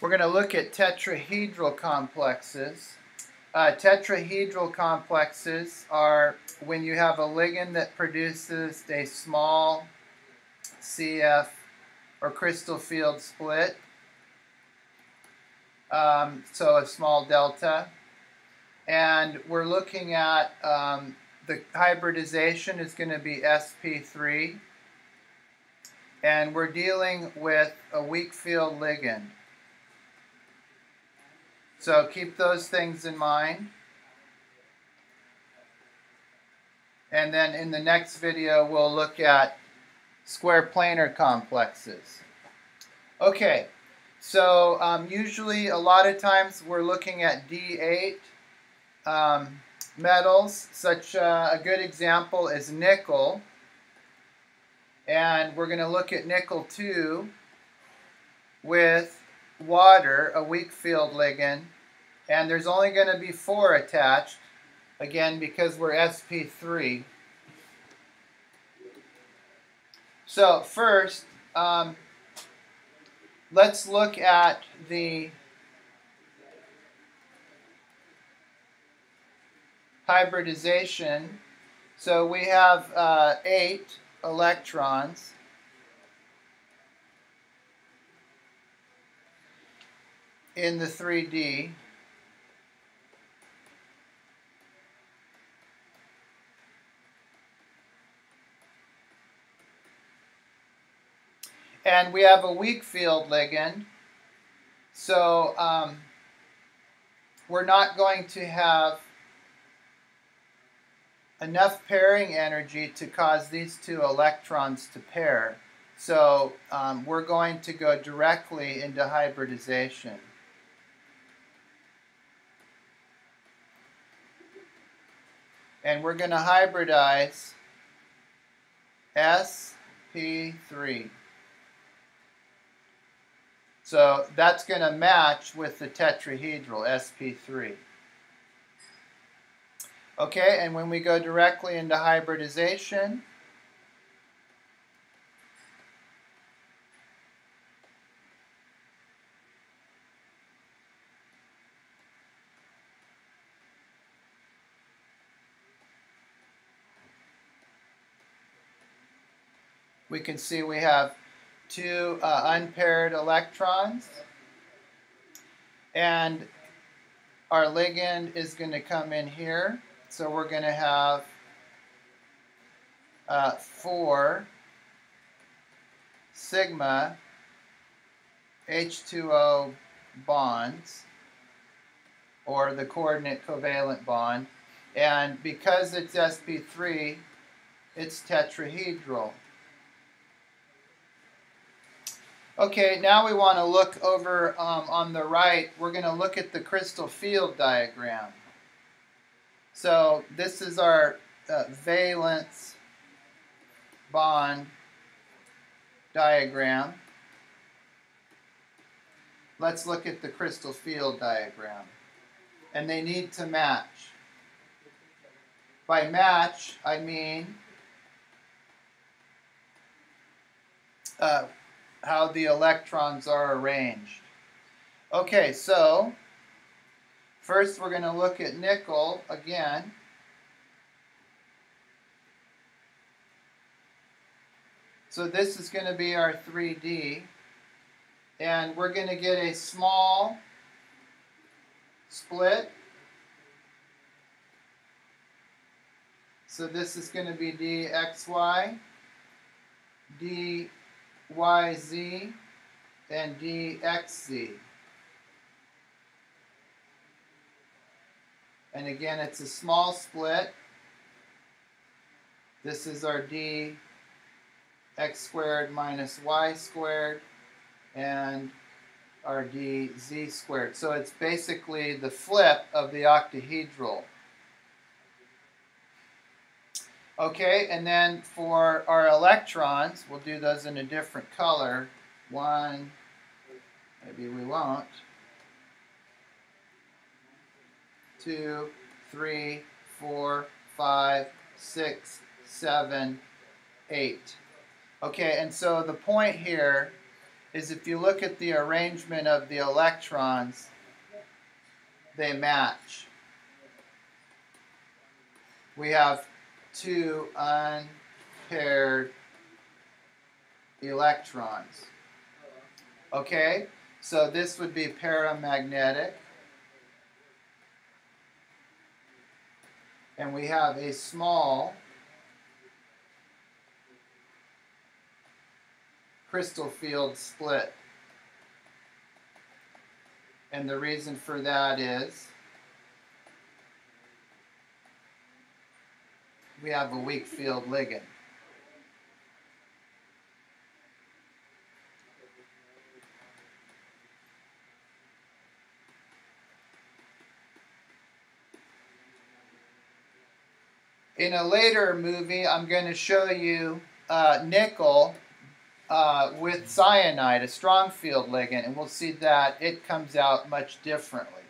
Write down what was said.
We're going to look at tetrahedral complexes. Uh, tetrahedral complexes are when you have a ligand that produces a small CF or crystal field split, um, so a small delta. And we're looking at um, the hybridization is going to be sp3. And we're dealing with a weak field ligand. So keep those things in mind. And then in the next video, we'll look at square planar complexes. Okay, so um, usually a lot of times we're looking at D8 um, metals. Such uh, a good example is nickel. And we're going to look at nickel 2 with water, a weak field ligand, and there's only going to be four attached, again, because we're sp3. So first, um, let's look at the hybridization. So we have uh, eight electrons. In the 3D. And we have a weak field ligand. So um, we're not going to have enough pairing energy to cause these two electrons to pair. So um, we're going to go directly into hybridization. And we're going to hybridize sp3. So that's going to match with the tetrahedral sp3. Okay, and when we go directly into hybridization, we can see we have two uh, unpaired electrons. And our ligand is going to come in here. So we're going to have uh, 4 sigma H2O bonds, or the coordinate covalent bond. And because it's sp3, it's tetrahedral. Okay, now we want to look over um, on the right. We're going to look at the crystal field diagram. So this is our uh, valence bond diagram. Let's look at the crystal field diagram. And they need to match. By match, I mean uh, how the electrons are arranged. Okay, so first we're going to look at nickel again. So this is going to be our 3D. And we're going to get a small split. So this is going to be dxy, d yz and dxz. And again, it's a small split. This is our d x squared minus y squared and our dz squared. So it's basically the flip of the octahedral. Okay, and then for our electrons, we'll do those in a different color. One, maybe we won't. Two, three, four, five, six, seven, eight. Okay, and so the point here is if you look at the arrangement of the electrons, they match. We have two unpaired electrons. Okay, so this would be paramagnetic. And we have a small crystal field split. And the reason for that is we have a weak field ligand. In a later movie, I'm going to show you uh, nickel uh, with cyanide, a strong field ligand, and we'll see that it comes out much differently.